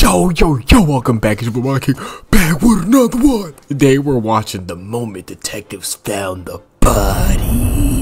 Yo, yo, yo, welcome back. It's King back with another one. Today we're watching the moment detectives found the bodies.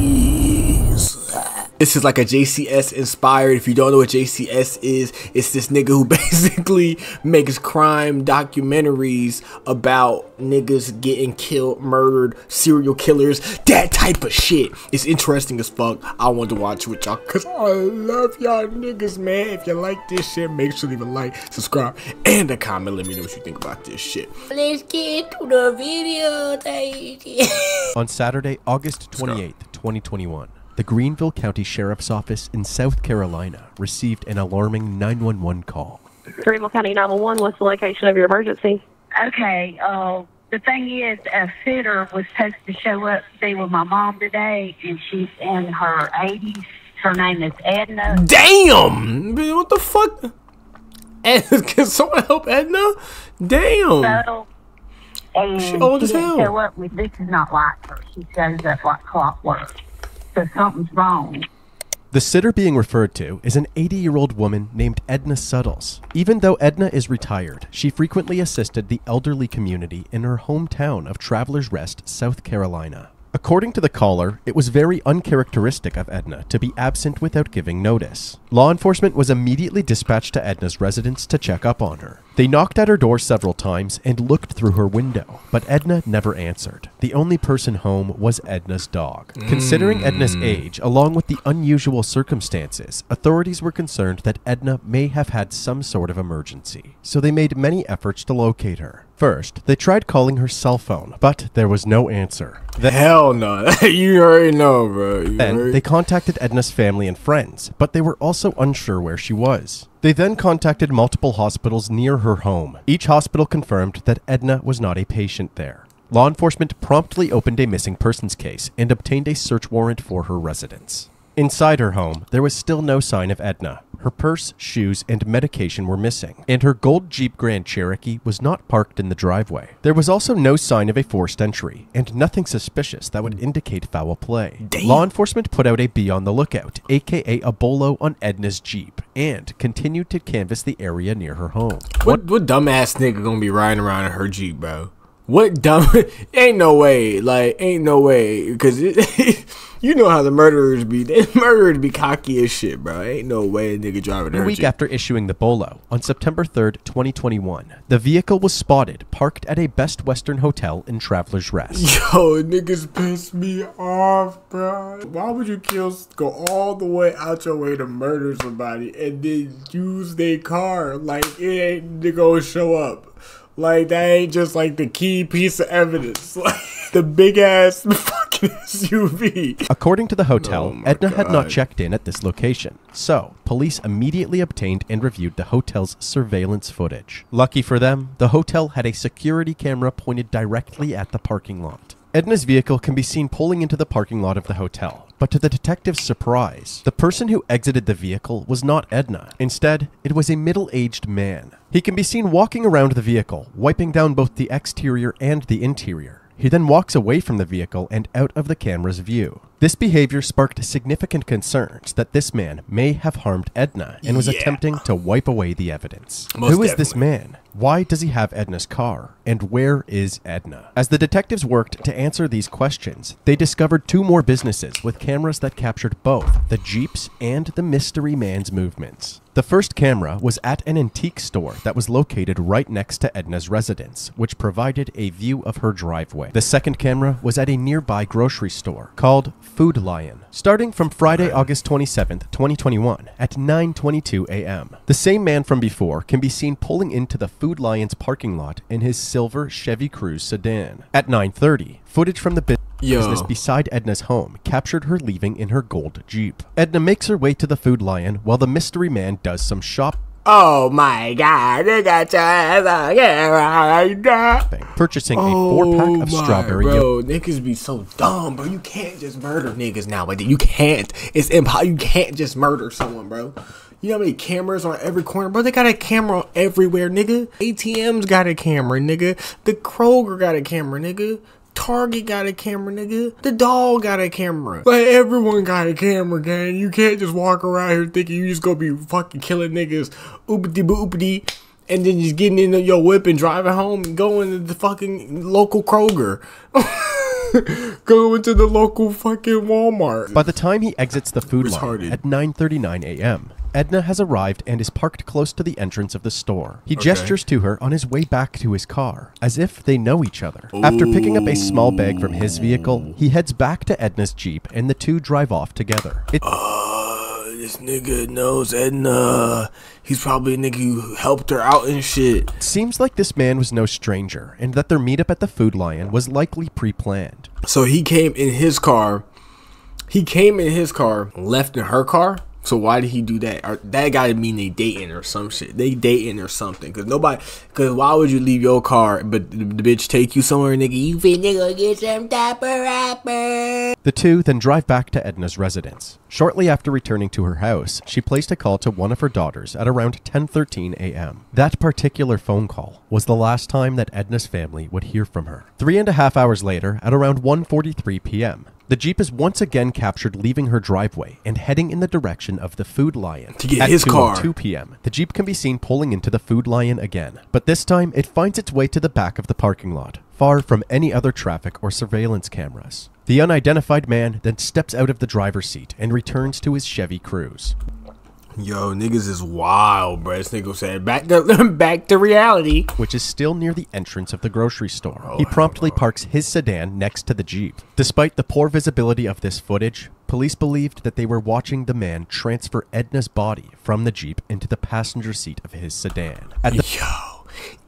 This is like a JCS inspired. If you don't know what JCS is, it's this nigga who basically makes crime documentaries about niggas getting killed, murdered, serial killers, that type of shit. It's interesting as fuck. I want to watch with y'all because I love y'all niggas, man. If you like this shit, make sure to leave a like, subscribe, and a comment. Let me know what you think about this shit. Let's get to the video, Tahiti. On Saturday, August 28th, 2021, the Greenville County Sheriff's Office in South Carolina received an alarming 911 call. Greenville County 911, what's the location of your emergency? Okay, uh, the thing is, a sitter was supposed to show up to be with my mom today, and she's in her 80s. Her name is Edna. Damn! What the fuck? And can someone help Edna? Damn! So, and She old as hell. show up with this is not like her. She shows up like clockwork. So something's wrong. The sitter being referred to is an 80 year old woman named Edna Suttles. Even though Edna is retired, she frequently assisted the elderly community in her hometown of Travelers Rest, South Carolina. According to the caller, it was very uncharacteristic of Edna to be absent without giving notice. Law enforcement was immediately dispatched to Edna's residence to check up on her. They knocked at her door several times and looked through her window, but Edna never answered. The only person home was Edna's dog. Mm. Considering Edna's age, along with the unusual circumstances, authorities were concerned that Edna may have had some sort of emergency, so they made many efforts to locate her. First, they tried calling her cell phone, but there was no answer. Then, Hell no. you already know, bro. You then already- they contacted Edna's family and friends, but they were also unsure where she was. They then contacted multiple hospitals near her home. Each hospital confirmed that Edna was not a patient there. Law enforcement promptly opened a missing persons case and obtained a search warrant for her residence. Inside her home, there was still no sign of Edna. Her purse, shoes, and medication were missing, and her gold Jeep Grand Cherokee was not parked in the driveway. There was also no sign of a forced entry, and nothing suspicious that would indicate foul play. Damn. Law enforcement put out a Be on the Lookout, aka a bolo on Edna's Jeep, and continued to canvass the area near her home. What what dumbass nigga gonna be riding around in her Jeep, bro? What dumb? ain't no way. Like ain't no way. Cause it, you know how the murderers be. They murderers be cocky as shit, bro. Ain't no way a nigga driving A week after issuing the bolo, on September 3rd, 2021, the vehicle was spotted parked at a Best Western hotel in Travelers Rest. Yo, niggas piss me off, bro. Why would you kill, go all the way out your way to murder somebody and then use their car? Like, it ain't they gonna show up. Like, that ain't just like the key piece of evidence. Like, the big ass fucking SUV. According to the hotel, Oh Edna had not checked in at this location, so police immediately obtained and reviewed the hotel's surveillance footage. Lucky for them, the hotel had a security camera pointed directly at the parking lot. Edna's vehicle can be seen pulling into the parking lot of the hotel, but to the detective's surprise, the person who exited the vehicle was not Edna. Instead, it was a middle aged man. He can be seen walking around the vehicle, wiping down both the exterior and the interior. He then walks away from the vehicle and out of the camera's view. This behavior sparked significant concerns that this man may have harmed Edna and was Yeah. attempting to wipe away the evidence. Most Who is this man? Why does he have Edna's car? And where is Edna? As the detectives worked to answer these questions, they discovered two more businesses with cameras that captured both the Jeeps and the mystery man's movements. The first camera was at an antique store that was located right next to Edna's residence, which provided a view of her driveway. The second camera was at a nearby grocery store called Food Lion, starting from Friday, August 27th, 2021 at 9:22 a.m. The same man from before can be seen pulling into the Food Lion's parking lot in his silver Chevy Cruze sedan. At 9:30, footage from the bu- Yo. business beside Edna's home captured her leaving in her gold Jeep. Edna makes her way to the Food Lion while the mystery man does some shopping, Oh my god, they got your ass out here right now. purchasing a four-pack of Oh my, strawberry bro, niggas be so dumb, bro. You can't just murder niggas nowadays. You can't. It's impossible. You can't just murder someone, bro. You know how many cameras on every corner, bro? They got a camera everywhere, nigga. ATM's got a camera, nigga. The Kroger got a camera, nigga. Target got a camera, nigga. The doll got a camera. Like everyone got a camera, gang. You can't just walk around here thinking you just gonna be fucking killing niggas. Oopity boopity. and then just getting in your whip and driving home and going to the fucking local Kroger. going to the local fucking Walmart. By the time he exits the Food Lion at 9:39 a.m., Edna has arrived and is parked close to the entrance of the store. He gestures to her on his way back to his car, as if they know each other. After picking up a small bag from his vehicle, he heads back to Edna's Jeep and the two drive off together. It Uh, this nigga knows Edna. He's probably a nigga who helped her out and shit. seems like this man was no stranger and that their meetup at the Food Lion was likely pre-planned. So he came in his car. He came in his car, left in her car. So why did he do that? Or that gotta mean they dating or some shit. They dating or something. Cause nobody. Cause why would you leave your car, but the, bitch take you somewhere, nigga? You Finna go get some Dapper Rapper. The two then drive back to Edna's residence. Shortly after returning to her house, she placed a call to one of her daughters at around 10:13 a.m. That particular phone call was the last time that Edna's family would hear from her. Three and a half hours later, at around 1:43 p.m., the Jeep is once again captured leaving her driveway and heading in the direction of the Food Lion. To get At his car. 2:02 p.m., the Jeep can be seen pulling into the Food Lion again, but this time it finds its way to the back of the parking lot, far from any other traffic or surveillance cameras. The unidentified man then steps out of the driver's seat and returns to his Chevy Cruze. Yo, niggas is wild, bro. This nigga said back to back to reality. which is still near the entrance of the grocery store. Oh he promptly parks his sedan next to the Jeep. Despite the poor visibility of this footage, police believed that they were watching the man transfer Edna's body from the Jeep into the passenger seat of his sedan. At the Yo,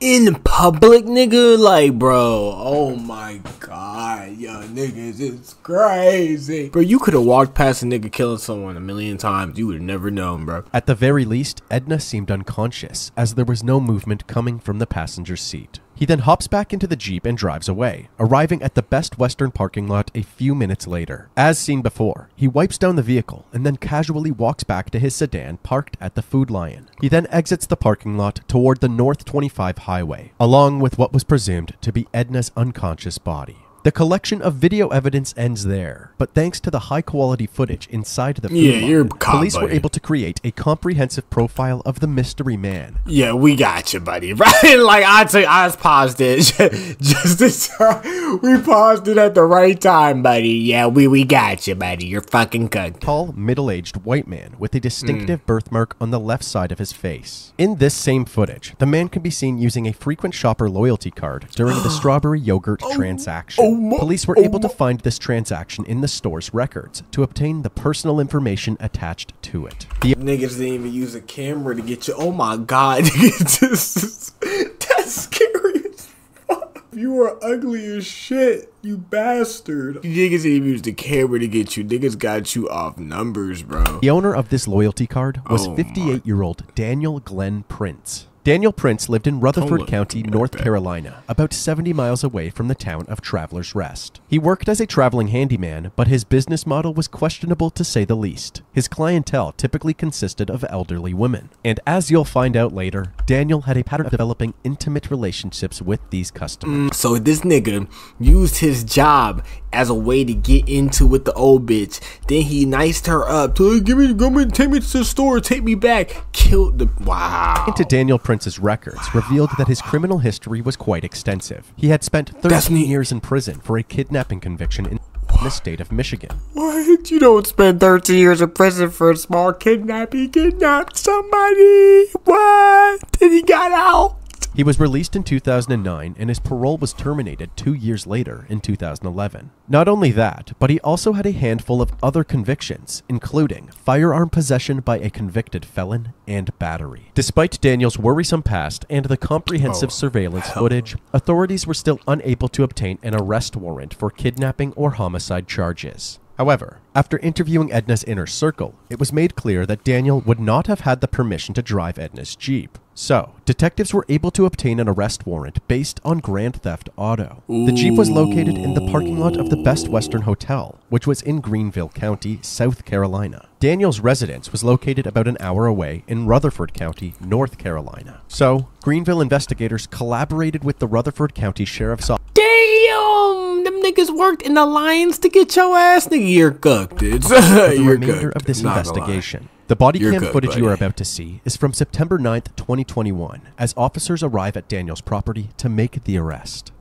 in public, nigga, like, bro. Oh my god, yo, niggas, it's crazy, bro. You could have walked past a nigga killing someone a million times. You would have never known, bro. At the very least, Edna seemed unconscious, as there was no movement coming from the passenger seat. He then hops back into the Jeep and drives away, arriving at the Best Western parking lot a few minutes later. As seen before, he wipes down the vehicle and then casually walks back to his sedan parked at the Food Lion. He then exits the parking lot toward the North 25 highway, along with what was presumed to be Edna's unconscious body. The collection of video evidence ends there, but thanks to the high quality footage inside the food Yeah, lot, you're caught, police were able to create a comprehensive profile of the mystery man. Yeah, we got you, buddy. Right? Like I took, I just paused it just this time. We paused it at the right time, buddy. Yeah, we we got you, buddy. You're fucking good. tall, middle aged white man with a distinctive mm. birthmark on the left side of his face. In this same footage, the man can be seen using a frequent shopper loyalty card during the strawberry yogurt oh, transaction. oh my- Police were oh able to find this transaction in the store's records to obtain the personal information attached to it. The Niggas didn't even use a camera to get you. Oh my god, niggas, this is- that's scary as fuck. You are ugly as shit, you bastard. You niggas didn't even use the camera to get you. Niggas got you off numbers, bro. The owner of this loyalty card was Oh 58 year old Daniel Glenn Prince. Daniel Prince lived in Rutherford County. North Carolina, about 70 miles away from the town of Travelers Rest. He worked as a traveling handyman, but his business model was questionable to say the least. His clientele typically consisted of elderly women. And as you'll find out later, Daniel had a pattern of developing intimate relationships with these customers. Mm, so this nigga used his job as a way to get into with the old bitch. Then he niced her up. To give me, go me, take me to the store, take me back. Killed the wow. Into Daniel Prince's records revealed that his criminal history was quite extensive. He had spent 13 That's neat. years in prison for a kidnapping conviction in the state of Michigan. What? You don't spend 13 years in prison for a small kidnapping. He kidnapped somebody. What? Then he got out. He was released in 2009 and his parole was terminated two years later in 2011. Not only that, but he also had a handful of other convictions, including firearm possession by a convicted felon and battery. Despite Daniel's worrisome past and the comprehensive Oh, surveillance footage, authorities were still unable to obtain an arrest warrant for kidnapping or homicide charges. However, after interviewing Edna's inner circle, it was made clear that Daniel would not have had the permission to drive Edna's Jeep. So, detectives were able to obtain an arrest warrant based on Grand Theft Auto. The Jeep was located in the parking lot of the Best Western Hotel, which was in Greenville County, South Carolina. Daniel's residence was located about an hour away in Rutherford County, North Carolina. So, Greenville investigators collaborated with the Rutherford County Sheriff's Office. Damn, them niggas worked in the lines to get your ass, nigga. You're cooked, the remainder cooked. of this Not investigation. The body You're cam good, footage you are about to see is from September 9th, 2021, as officers arrive at Daniel's property to make the arrest.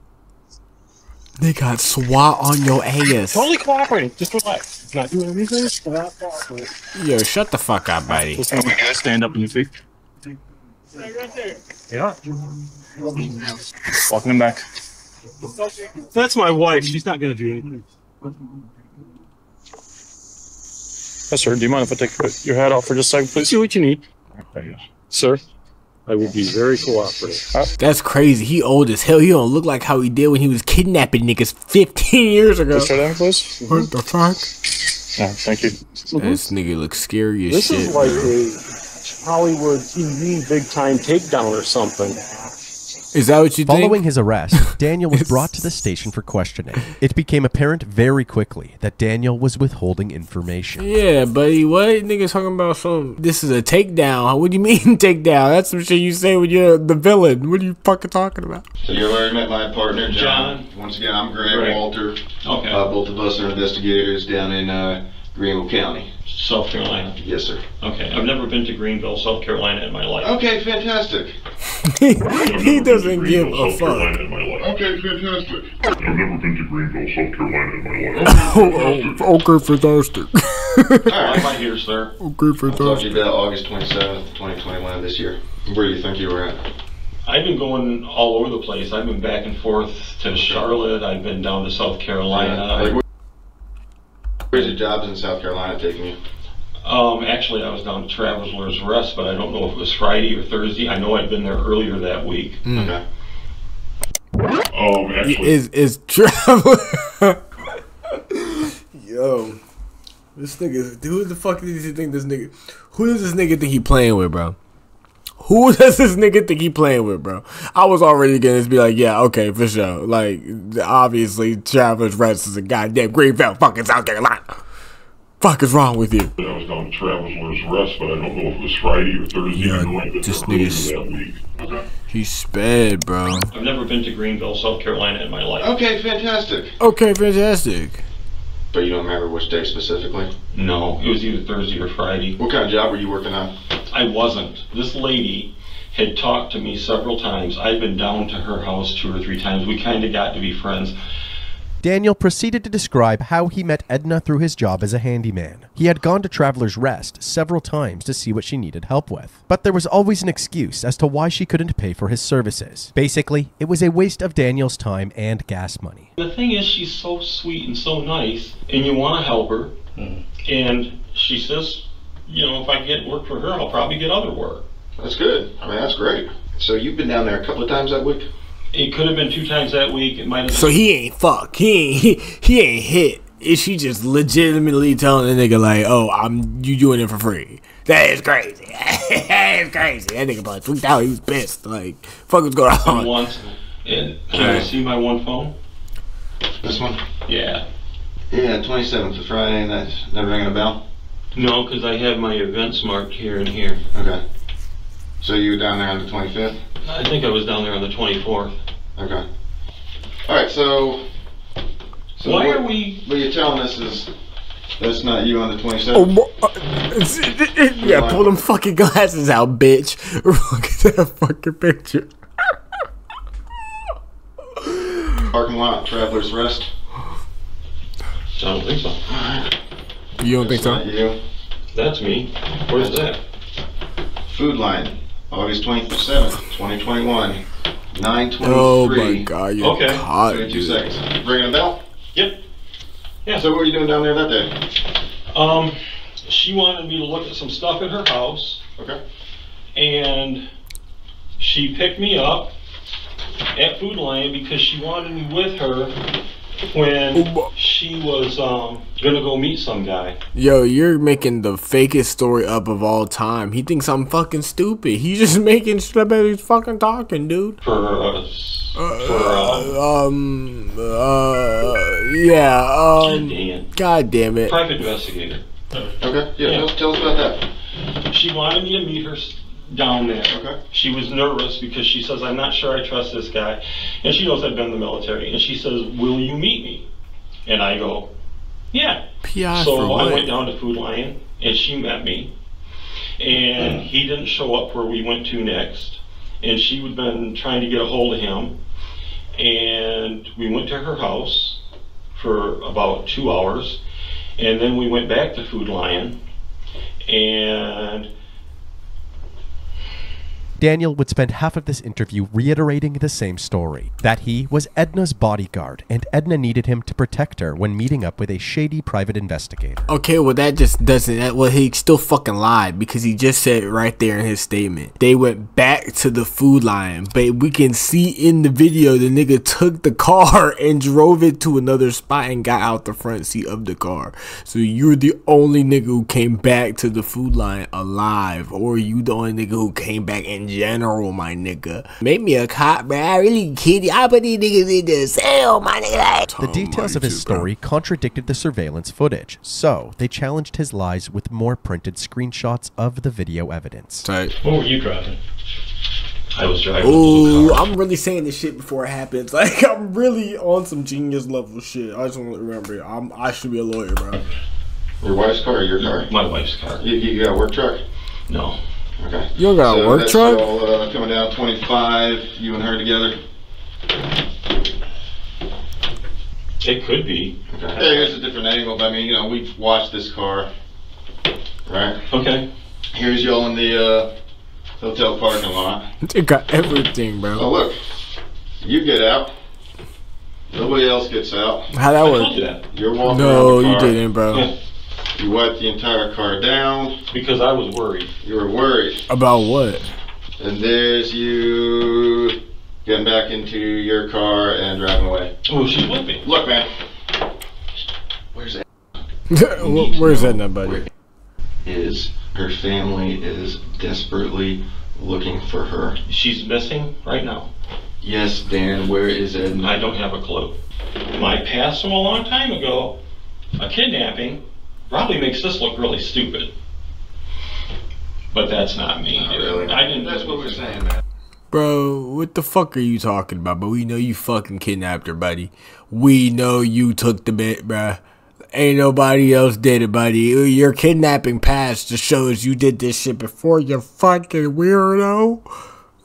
They got SWAT on your ass. Totally cooperating. Just relax. It's not doing anything. It's not cooperating. Yo, shut the fuck up, buddy. Listen, we good. Stand up on your feet. Yeah. Walking him back. That's my wife. She's not gonna do anything. Yes, sir. Do you mind if I take your hat off for just a second, please? See what you need. Sir, I will be very cooperative. That's crazy. He old as hell. He don't look like how he did when he was kidnapping niggas 15 years ago. Start down, please. What the fuck? Yeah, thank you. This nigga looks scary as This shit. is like a Hollywood TV big time takedown or something. Is that what you Following think? his arrest, Daniel was brought to the station for questioning. It became apparent very quickly that Daniel was withholding information. Yeah, buddy. What niggas talking about? Some this is a takedown. What do you mean takedown? That's some shit you say when you're the villain. What are you fucking talking about? So you already met my partner, John. Once again, I'm Greg, Greg. Walter. Okay. Uh, both of us are investigators down in uh, Greenville County. South Carolina. Yes, sir. Okay, I've never been to Greenville, South Carolina in my life. Okay, fantastic. he, he doesn't give a fuck. Okay, fantastic. I've never been to Greenville, South Carolina in my life. Oh, oh, okay, fantastic. All I'm right. right here, sir. okay, I'll talk to fantastic. you about August 27th, 2021 this year. Where do you think you were at? I've been going all over the place. I've been back and forth to Charlotte. I've been down to South Like, Carolina. where- where's your jobs in South Carolina taking you? Um, actually, I was down to Traveler's Rest, but I don't know if it was Friday or Thursday. I know I'd been there earlier that week. Okay. Um, actually, Is is travel? Yo, this nigga. Who the fuck does he think this nigga? Who does this nigga think he playing with, bro? Who does this nigga think he playing with, bro? I was already gonna be like, yeah, okay, for sure. Like, obviously, Travis Rest is a goddamn Greenville, fucking South Carolina. Fuck is wrong with you? I was down to Traveler's Rest, but I don't know if it was Friday or Thursday. Yeah, I know this nigga's- that week. Okay. He's sped, bro. I've never been to Greenville, South Carolina in my life. Okay, fantastic. Okay, fantastic. But you don't remember which day specifically? No, it was either Thursday or Friday. What kind of job were you working on? I wasn't. This lady had talked to me several times. I'd been down to her house two or three times. We kind of got to be friends. Daniel proceeded to describe how he met Edna through his job as a handyman. He had gone to Traveler's Rest several times to see what she needed help with, but there was always an excuse as to why she couldn't pay for his services. Basically, it was a waste of Daniel's time and gas money. The thing is, she's so sweet and so nice, and you want to help her. Mm-hmm. And she says, you know, if I get work for her, I'll probably get other work. That's good. I mean, that's great. So you've been down there a couple of times that week? It could have been two times that week. It might have. So he ain't fuck. He ain't he, he ain't hit. Is she just legitimately telling the nigga like, "Oh, I'm you doing it for free"? That is crazy. that is crazy. That nigga probably freaked out. He was pissed. Like, fuck what's going been on? once. And can you Alright. see my one phone? This one? Yeah. Yeah, 27th of Friday. and That's never ringing a bell? No, because I have my events marked here and here. Okay. So you were down there on the 25th? I think I was down there on the 24th. Okay. All right. So. so Why what, are we? What you're telling us is that's not you on the 27th. Oh, mo- uh, yeah, pull them fucking glasses out, bitch. Look at that fucking picture. Parking lot, Traveler's Rest. I don't think so. You don't think That's not so? you. That's me. Where's that? Food Lion, August 27th, 2021. 923. Oh my god, you're Okay. hot, 32 dude. seconds. Ringing a bell? Yep. Yeah. So what were you doing down there that day? Um, she wanted me to look at some stuff at her house, Okay. and she picked me up at Food Lion because she wanted me with her when she was um gonna go meet some guy. Yo, you're making the fakest story up of all time. He thinks I'm fucking stupid. He's just making shit up as he's fucking talking, dude. for uh, s- for uh, Um, uh, yeah, um, dang it. god damn it. private investigator. Okay. Yeah, Yeah. Tell, tell us about that. She wanted me to meet her s- down there. Okay. She was nervous because she says, I'm not sure I trust this guy. And she knows I've been in the military. And she says, Will you meet me? And I go, Yeah. PI so for I went down to Food Lion and she met me. and mm. he didn't show up where we went to next. And she had been trying to get a hold of him, and we went to her house for about two hours, and then we went back to Food Lion, and Daniel would spend half of this interview reiterating the same story that he was Edna's bodyguard and Edna needed him to protect her when meeting up with a shady private investigator. Okay, well that just doesn't. That, well, he still fucking lied because he just said right there in his statement they went back to the food line, but we can see in the video the nigga took the car and drove it to another spot and got out the front seat of the car. So you're the only nigga who came back to the food line alive, or you the only nigga who came back in general, my nigga. Make me a cop, man. I really kidding. I put these niggas in the cell, my nigga. The details of his story contradicted the surveillance footage, so they challenged his lies with more printed screenshots of the video evidence. what were you driving? I was driving. Ooh, I'm really saying this shit before it happens. Like I'm really on some genius level shit. I just want to remember, I'm I should be a lawyer, bro. Your wife's car or your car? My wife's car. You, you got a work truck? No. Okay. You don't got a So work that's truck? all, uh, coming down 25, you and her together? It could be. Okay. Yeah, here's a different angle, but I mean, you know, we've watched this car, right? Okay. Here's y'all in the, uh, hotel parking lot. It got everything, bro. Oh, bro. look. You get out. Nobody else gets out. How that work? told You You're walking No, around the you didn't, bro. Yeah. You wiped the entire car down. because I was worried. You were worried. About what? And there's you getting back into your car and driving away. Oh, she's with me. Look, man. Where's that? Wh- Where's that, now, buddy? Is her family is desperately looking for her. She's missing right now. Yes, Dan, where is Ed? I don't have a clue. My past from a long time ago, a kidnapping, probably makes this look really stupid. But that's not me, Not dude. really. I didn't. That's what we're saying, man. Bro, what the fuck are you talking about? But we know you fucking kidnapped her, buddy. We know you took the bit, bruh. Ain't nobody else did it, buddy. Your kidnapping past just shows you did this shit before, you fucking weirdo.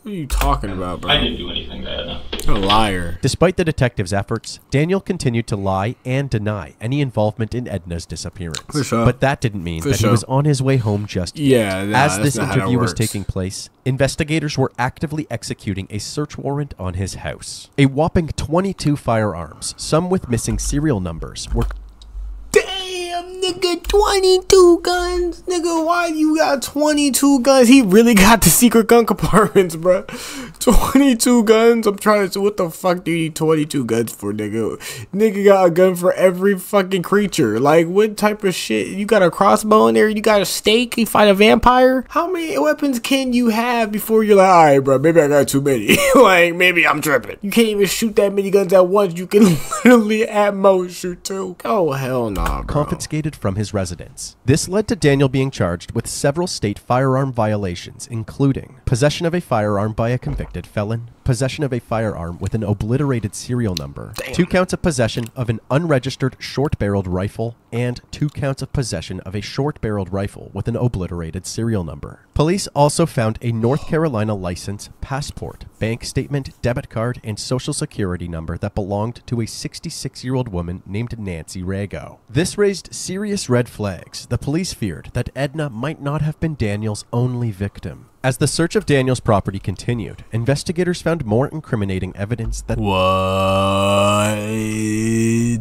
What are you talking about, bro? I didn't do anything bad. No. You're a liar. Despite the detective's efforts, Daniel continued to lie and deny any involvement in Edna's disappearance. For sure. But that didn't mean For that sure. he was on his way home just yet. Yeah, nah, As this not how that interview was taking place, investigators were actively executing a search warrant on his house. A whopping 22 firearms, some with missing serial numbers, were Damn, nigga, 22 guns. Nigga, why you got 22 guns? He really got the secret gun compartments, bro. 22 guns? I'm trying to see what the fuck do you need 22 guns for, nigga? Nigga got a gun for every fucking creature. Like, what type of shit? You got a crossbow in there? You got a stake? You fight a vampire? How many weapons can you have before you're like, alright, bro, maybe I got too many. like, maybe I'm tripping. You can't even shoot that many guns at once. You can literally at most shoot two. Oh, hell nah, bro. confiscated from his residence. This led to Daniel being charged with several state firearm violations, including possession of a firearm by a convicted felon, possession of a firearm with an obliterated serial number, two counts of possession of an unregistered short barreled rifle, and two counts of possession of a short barreled rifle with an obliterated serial number. Police also found a North Carolina license, passport, bank statement, debit card, and social security number that belonged to a 66 year old woman named Nancy Rago. This raised serious red flags. The police feared that Edna might not have been Daniel's only victim. As the search of Daniel's property continued, investigators found more incriminating evidence that What?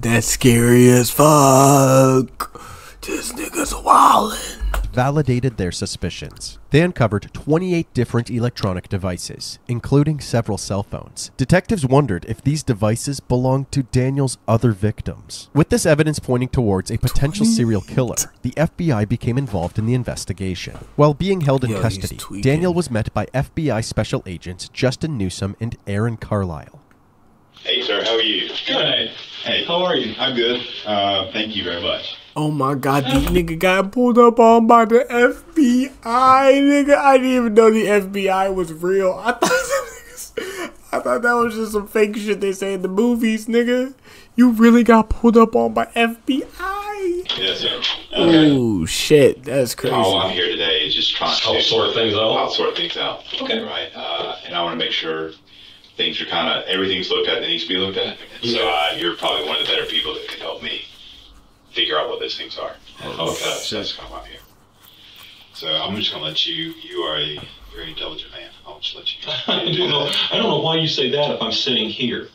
That's scary as fuck. This nigga's wildin'. Validated their suspicions. They uncovered 28 different electronic devices, including several cell phones. Detectives wondered if these devices belonged to Daniel's other victims. With this evidence pointing towards a potential serial killer, the FBI became involved in the investigation. While being held in Yo, custody. Daniel was met by FBI special agents Justin Newsom and Aaron Carlisle. Hey, sir, how are you? Good. Hey, How are you? I'm good. Uh, thank you very much. Oh my god, this nigga got pulled up on by the FBI, nigga. I didn't even know the FBI was real. I thought them niggas, I thought that was just some fake shit they say in the movies, nigga. You really got pulled up on by FBI. Yes, sir. Oh shit, that's crazy. All I'm here today is just trying to Help sort things out? I'll sort things out. Okay. Right. Uh, and I want to make sure things are kind of everything's looked at that needs to be looked at. And so uh, you're probably one of the better people that can help me figure out what those things are. Oh, okay. that's, that's kind of why I'm here. So I'm just gonna let you. You are a very intelligent man. I'll just let you. I don't know. I don't know why you say that if I'm sitting here.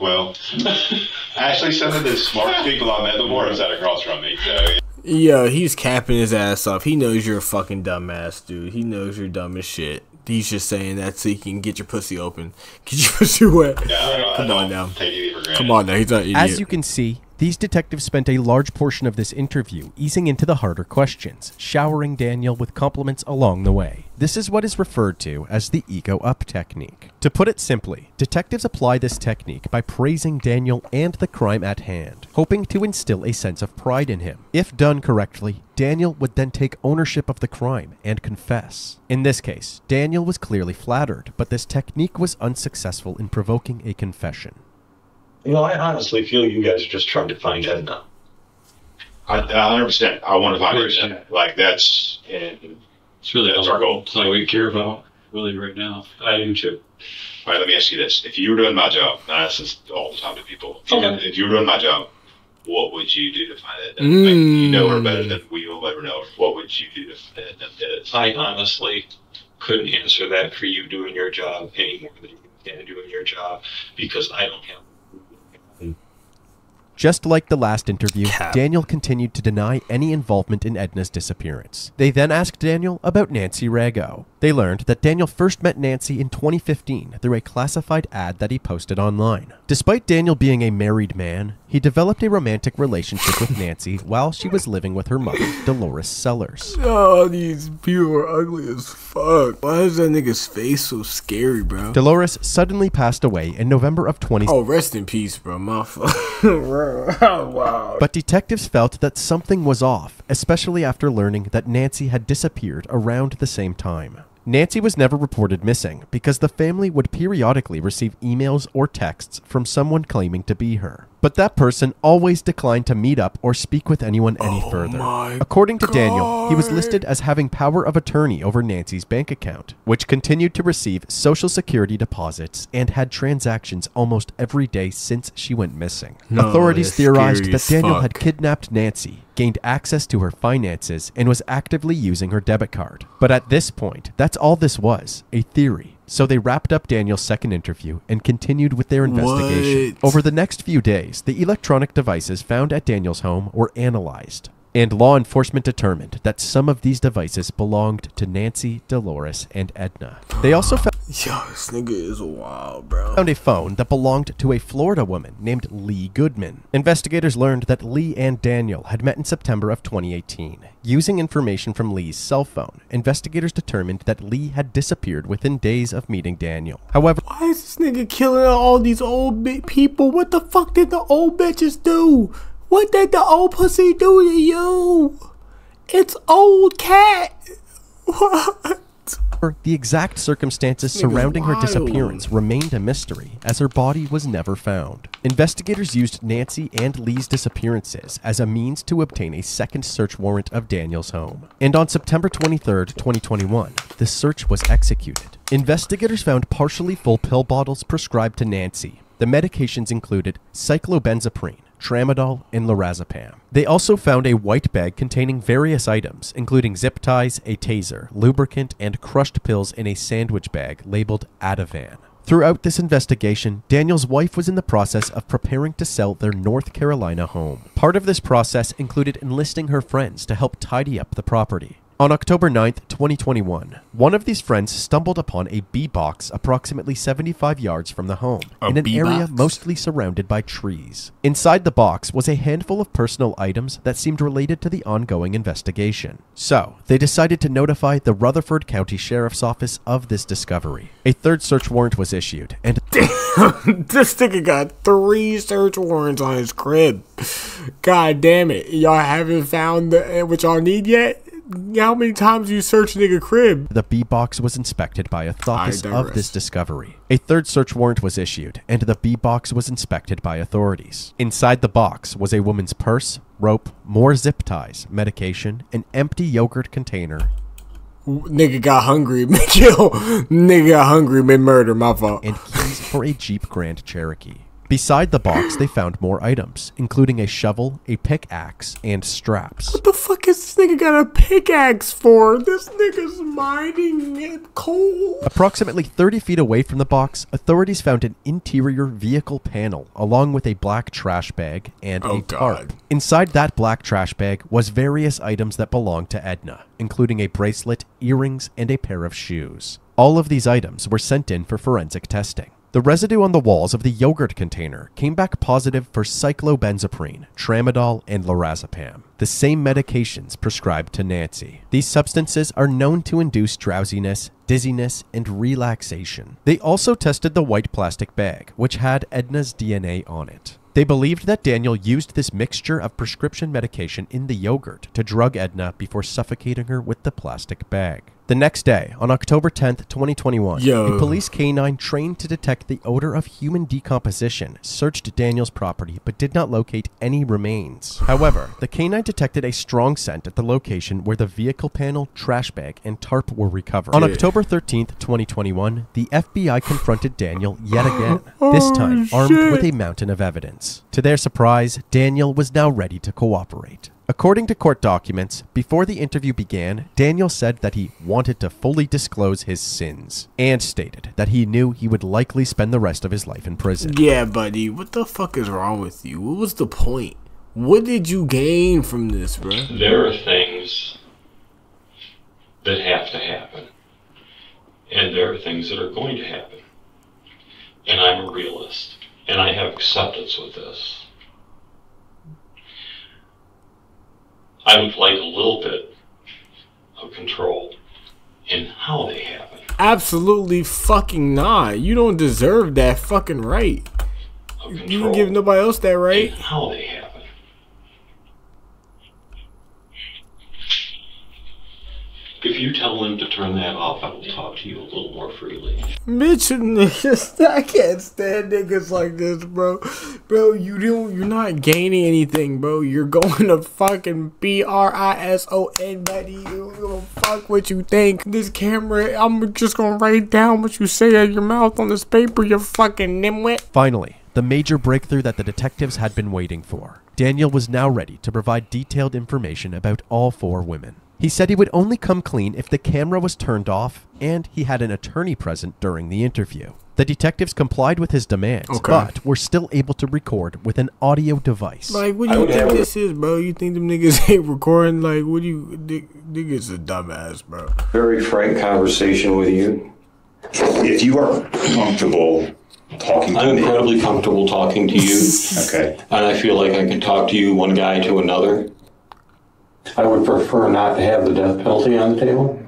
Well, actually, some of the smartest people I met before have sat across from me. So Yo, he's capping his ass off. He knows you're a fucking dumbass, dude. He knows you're dumb as shit. He's just saying that so he can get your pussy open, get your pussy wet. Come on now. Come on now. He's not an idiot. As you can see, these detectives spent a large portion of this interview easing into the harder questions, showering Daniel with compliments along the way. This is what is referred to as the ego up technique. To put it simply, detectives apply this technique by praising Daniel and the crime at hand, hoping to instill a sense of pride in him. If done correctly, Daniel would then take ownership of the crime and confess. In this case, Daniel was clearly flattered, but this technique was unsuccessful in provoking a confession. You know, I honestly feel you guys are just trying to find Edna. I, 100%. I want to find it. Like that's. And It's really That's all, our goal. It's all we care about, really, right now. I do too. All right, let me ask you this: If you were doing my job, and I ask this all the time to people, Okay. if you were doing my job, what would you do to find it? Like, you know her better than we will ever know. What would you do to find it? Is I honestly couldn't answer that for you doing your job any more than you can doing your job because I don't have. Just like the last interview, Daniel continued to deny any involvement in Edna's disappearance. They then asked Daniel about Nancy Rago. They learned that Daniel first met Nancy in 2015 through a classified ad that he posted online. Despite Daniel being a married man, he developed a romantic relationship with Nancy while she was living with her mother, Dolores Sellers. Oh, these people are ugly as fuck. Why is that nigga's face so scary, bro? Dolores suddenly passed away in November of 20. Oh, rest in peace, bro. My fuck. oh, wow. But detectives felt that something was off, especially after learning that Nancy had disappeared around the same time. Nancy was never reported missing because the family would periodically receive emails or texts from someone claiming to be her. But that person always declined to meet up or speak with anyone any further. According to Daniel, he was listed as having power of attorney over Nancy's bank account, which continued to receive Social Security deposits and had transactions almost every day since she went missing. No, Authorities theorized that Daniel fuck. had kidnapped Nancy, gained access to her finances, and was actively using her debit card. But at this point, that's all this was a theory. So they wrapped up Daniel's second interview and continued with their investigation. What? Over the next few days, the electronic devices found at Daniel's home were analyzed. And law enforcement determined that some of these devices belonged to Nancy, Dolores, and Edna. They also found Yo, this nigga is wild, bro. found a phone that belonged to a Florida woman named Lee Goodman. Investigators learned that Lee and Daniel had met in September of 2018. Using information from Lee's cell phone, investigators determined that Lee had disappeared within days of meeting Daniel. However, Why is this nigga killing all these old people? What the fuck did the old bitches do? What did the old pussy do to you? It's old cat. What? the exact circumstances surrounding her disappearance remained a mystery, as her body was never found. Investigators used Nancy and Lee's disappearances as a means to obtain a second search warrant of Daniel's home. And on September 23, 2021, the search was executed. Investigators found partially full pill bottles prescribed to Nancy. The medications included cyclobenzaprine, tramadol, and lorazepam. They also found a white bag containing various items, including zip ties, a taser, lubricant, and crushed pills in a sandwich bag labeled Ativan. Throughout this investigation, Daniel's wife was in the process of preparing to sell their North Carolina home. Part of this process included enlisting her friends to help tidy up the property. On October 9th, 2021, one of these friends stumbled upon a bee box approximately 75 yards from the home, A in an area box? mostly surrounded by trees. Inside the box was a handful of personal items that seemed related to the ongoing investigation. So, they decided to notify the Rutherford County Sheriff's Office of this discovery. A third search warrant was issued, and damn, this nigga got three search warrants on his crib. God damn it. Y'all haven't found the, eh, what y'all need yet? How many times you search nigga crib? The bee box was inspected by a I of this discovery. A third search warrant was issued, and the bee box was inspected by authorities. Inside the box was a woman's purse, rope, more zip ties, medication, an empty yogurt container, Nigga got hungry, yo. Nigga got hungry mid murder. My fault. and keys for a Jeep Grand Cherokee. Beside the box, they found more items, including a shovel, a pickaxe, and straps. What the fuck is this nigga got a pickaxe for? This nigga's mining coal. Approximately 30 feet away from the box, authorities found an interior vehicle panel along with a black trash bag and Oh, a tarp. God. Inside that black trash bag was various items that belonged to Edna, including a bracelet, earrings, and a pair of shoes. All of these items were sent in for forensic testing. The residue on the walls of the yogurt container came back positive for cyclobenzaprine, tramadol, and lorazepam, the same medications prescribed to Nancy. These substances are known to induce drowsiness, dizziness, and relaxation. They also tested the white plastic bag, which had Edna's DNA on it. They believed that Daniel used this mixture of prescription medication in the yogurt to drug Edna before suffocating her with the plastic bag. The next day, on October 10th, 2021, Yo. a police canine trained to detect the odor of human decomposition searched Daniel's property but did not locate any remains. However, the canine detected a strong scent at the location where the vehicle panel, trash bag, and tarp were recovered. On October 13th, 2021, the FBI confronted Daniel yet again, this time armed with a mountain of evidence. To their surprise, Daniel was now ready to cooperate. According to court documents, before the interview began, Daniel said that he wanted to fully disclose his sins and stated that he knew he would likely spend the rest of his life in prison. Yeah, buddy. What the fuck is wrong with you? What was the point? What did you gain from this, bro? There are things that have to happen, and there are things that are going to happen. And I'm a realist, and I have acceptance with this. I would like a little bit of control in how they happen. Absolutely fucking not. You don't deserve that fucking right. You can give nobody else that right. how they happen. If you tell them to turn that off, I will talk to you a little more freely. Bitch, niggas, I can't stand niggas like this, bro. Bro, you don't, you're not gaining anything, bro. You're going to fucking B R I S O N, buddy. Fuck what you think. This camera, I'm just gonna write down what you say out your mouth on this paper, you fucking nimwit. Finally, the major breakthrough that the detectives had been waiting for. Daniel was now ready to provide detailed information about all four women. He said he would only come clean if the camera was turned off and he had an attorney present during the interview. The detectives complied with his demands, Okay. but were still able to record with an audio device. Like, what do you think this is, bro? You think them niggas ain't recording? Like, what do you, niggas a dumbass, bro. very frank conversation with you. If you are comfortable talking to I'm incredibly comfortable talking to you, Okay. and I feel like I can talk to you one guy to another. I would prefer not to have the death penalty on the table.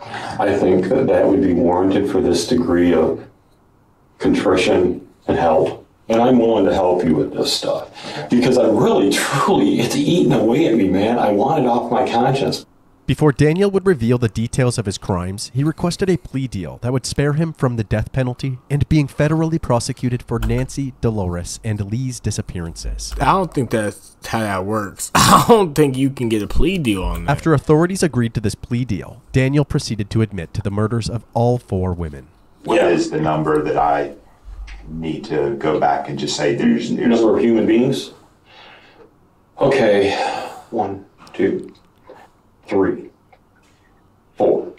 I think that that would be warranted for this degree of contrition and help. And I'm willing to help you with this stuff because I really, truly, it's eating away at me, man. I want it off my conscience. Before Daniel would reveal the details of his crimes, he requested a plea deal that would spare him from the death penalty and being federally prosecuted for Nancy, Dolores, and Lee's disappearances. I don't think that's how that works. I don't think you can get a plea deal on that. After authorities agreed to this plea deal, Daniel proceeded to admit to the murders of all four women. What is the number that I need to go back and just say there's, there's Number of human beings? Okay, one, two, three, four.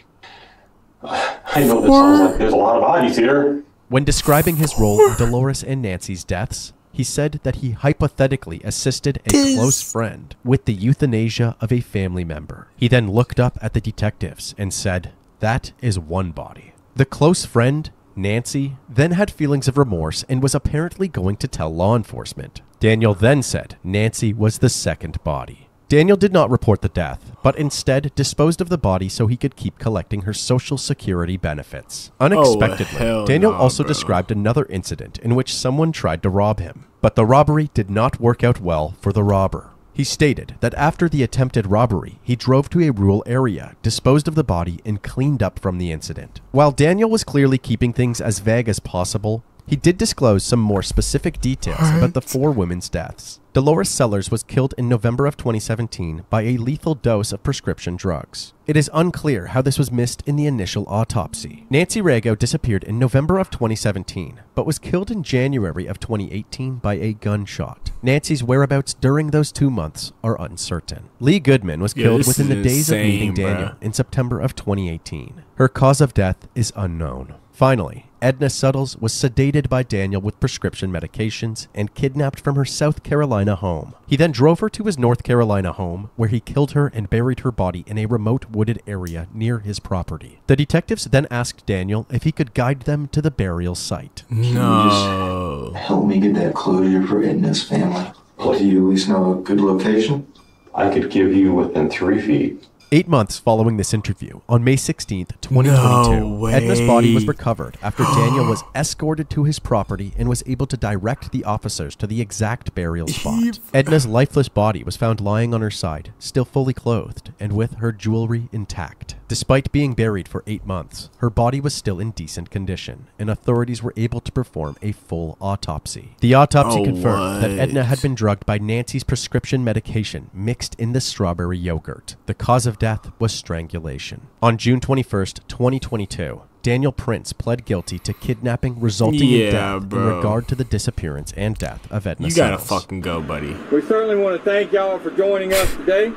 I know this sounds like there's a lot of bodies here. When describing his role in Dolores and Nancy's deaths, he said that he hypothetically assisted a close friend with the euthanasia of a family member. He then looked up at the detectives and said, That is one body. The close friend, Nancy, then had feelings of remorse and was apparently going to tell law enforcement. Daniel then said Nancy was the second body. Daniel did not report the death, but instead disposed of the body so he could keep collecting her social security benefits. Oh, Unexpectedly, hell Daniel nah, also bro. described another incident in which someone tried to rob him, but the robbery did not work out well for the robber. He stated that after the attempted robbery, he drove to a rural area, disposed of the body, and cleaned up from the incident. While Daniel was clearly keeping things as vague as possible, he did disclose some more specific details about the four women's deaths. Dolores Sellers was killed in November of 2017 by a lethal dose of prescription drugs. It is unclear how this was missed in the initial autopsy. Nancy Rago disappeared in November of 2017, but was killed in January of 2018 by a gunshot. Nancy's whereabouts during those two months are uncertain. Lee Goodman was killed this within the days of meeting insane. Daniel in September of 2018. Her cause of death is unknown. Finally, Edna Suttles was sedated by Daniel with prescription medications and kidnapped from her South Carolina home. He then drove her to his North Carolina home, where he killed her and buried her body in a remote wooded area near his property. The detectives then asked Daniel if he could guide them to the burial site. No. Help me get that closure for Edna's family. Well, do you at least know a good location? I could give you within three feet. Eight months following this interview, on May 16th, 2022, No Edna's body was recovered after Daniel was escorted to his property and was able to direct the officers to the exact burial spot. Edna's lifeless body was found lying on her side, still fully clothed, and with her jewelry intact. Despite being buried for eight months, her body was still in decent condition, and authorities were able to perform a full autopsy. The autopsy Oh, confirmed that? Edna had been drugged by Nancy's prescription medication mixed in the strawberry yogurt. The cause of death was strangulation. On June 21st, 2022, Daniel Prince pled guilty to kidnapping resulting Yeah, in death bro. in regard to the disappearance and death of Edna You gotta Suttles. fucking go, buddy. We certainly want to thank y'all for joining us today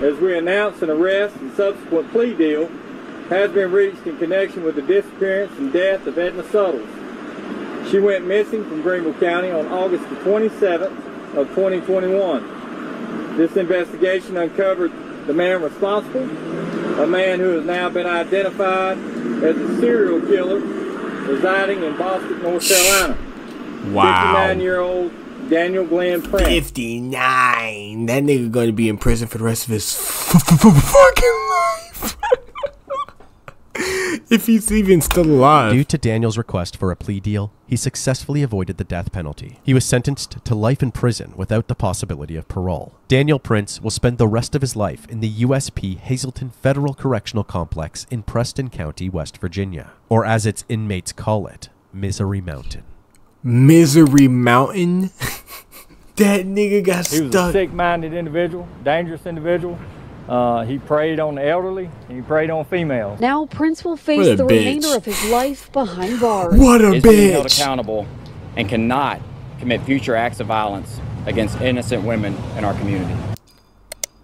as we announce an arrest and subsequent plea deal has been reached in connection with the disappearance and death of Edna Suttles. She went missing from Greenville County on August the 27th of 2021. This investigation uncovered the man responsible, a man who has now been identified as a serial killer residing in Bostic, North Carolina. Wow. 59 year old Daniel Glenn Prince. 59. That nigga gonna be in prison for the rest of his fucking life. if he's even still alive. Due to Daniel's request for a plea deal, he successfully avoided the death penalty. He was sentenced to life in prison without the possibility of parole. Daniel Prince will spend the rest of his life in the USP Hazelton Federal Correctional Complex in Preston County, West Virginia, or as its inmates call it, Misery Mountain. Misery Mountain. that nigga got He was a sick-minded individual, dangerous individual. Uh, he preyed on the elderly and he preyed on females. Now Prince will face the bitch. remainder of his life behind bars. What a is being held accountable and cannot commit future acts of violence against innocent women in our community.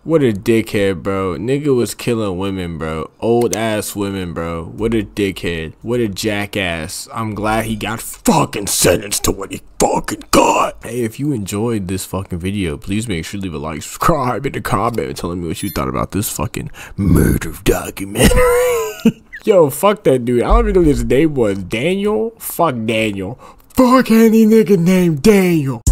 What a dickhead, bro. Nigga was killing women, bro. Old ass women, bro. What a dickhead. What a jackass. I'm glad he got fucking sentenced to what he fucking got. Hey, if you enjoyed this fucking video, please make sure to leave a like, subscribe, and a comment telling me what you thought about this fucking murder documentary. Yo, fuck that dude. I don't even know his name was. Daniel? Fuck Daniel. Fuck any nigga named Daniel.